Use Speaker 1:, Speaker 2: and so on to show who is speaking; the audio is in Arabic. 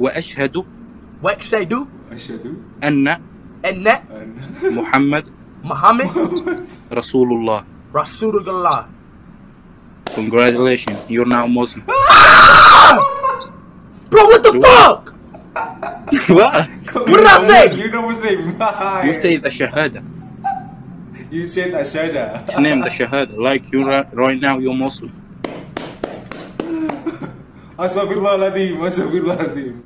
Speaker 1: وأشهد
Speaker 2: وأشهد
Speaker 3: أشهد
Speaker 1: أن
Speaker 2: أن
Speaker 1: محمد
Speaker 2: محمد
Speaker 1: رسول الله
Speaker 2: رسول الله
Speaker 1: Congratulations, you're now Muslim.
Speaker 2: Bro, what the fuck?
Speaker 1: what?
Speaker 2: What did I say?
Speaker 3: You know Muslim.
Speaker 1: You say the Shahada.
Speaker 3: You said Ashada.
Speaker 1: His name the Shahada. Like you right, now, you're Muslim.
Speaker 3: أستغفر الله العظيم أستغفر الله العظيم